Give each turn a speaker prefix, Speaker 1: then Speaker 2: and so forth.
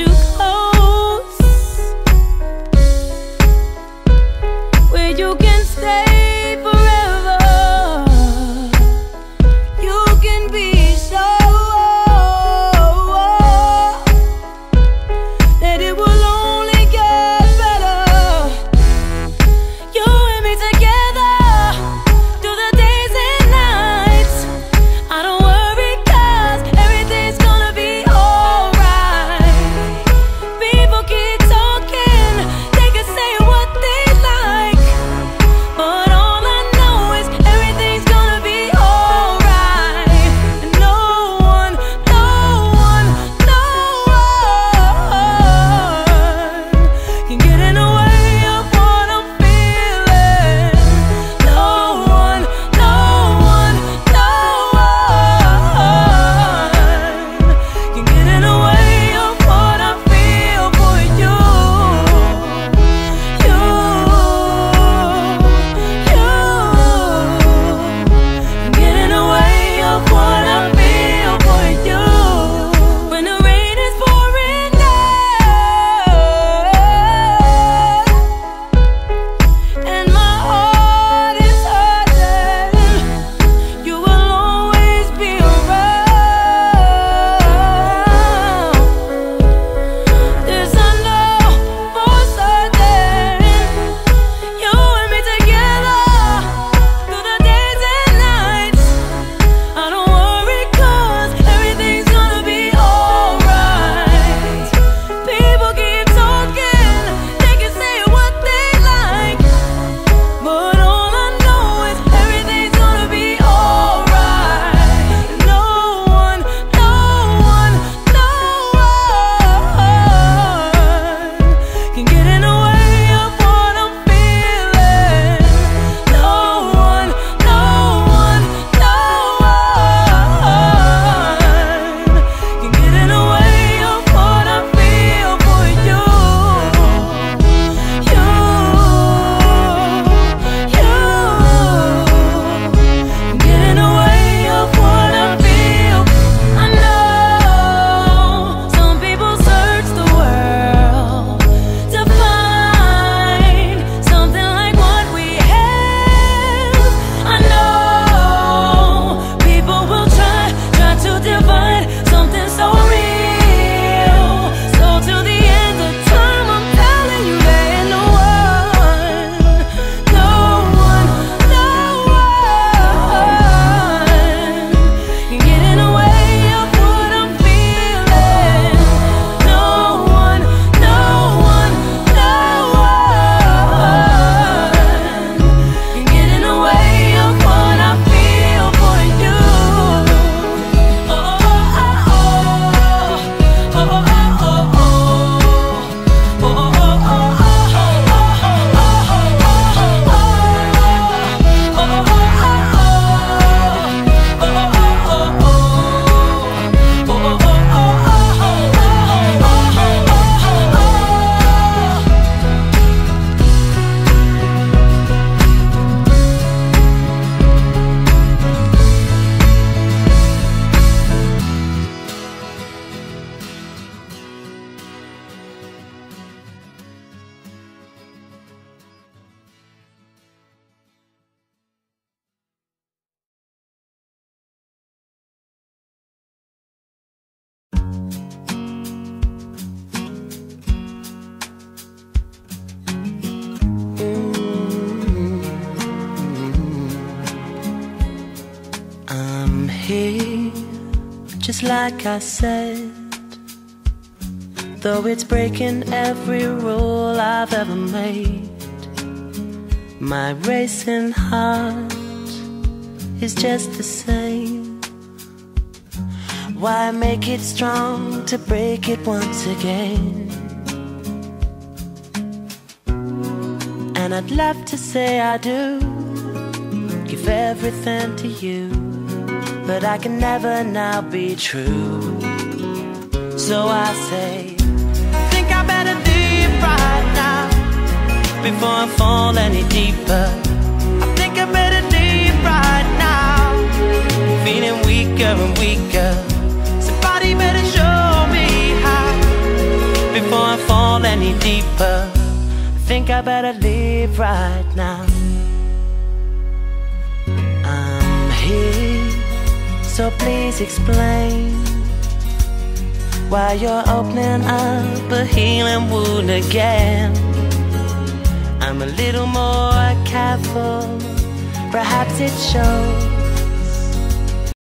Speaker 1: you go. Just like I said. Though it's breaking every rule I've ever made, my racing heart is just the same. Why make it strong to break it once again? And I'd love to say I do give everything to you, but I can never now be true. So I say, think I better leave right now before I fall any deeper. I think I better leave right now, feeling weaker and weaker. Somebody better show me how before I fall any deeper. I think I better leave right now. I'm here, so please explain why you're opening up a healing wound again. I'm a little more careful, perhaps it shows